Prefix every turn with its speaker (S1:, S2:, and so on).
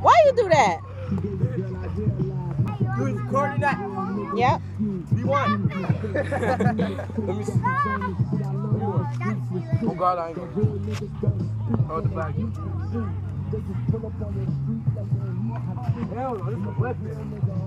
S1: Why you do that?
S2: You was recording that?
S1: Yep.
S2: V1. Let me see. Oh God, I ain't gonna. Oh, the bag. Hell no, this is a weapon.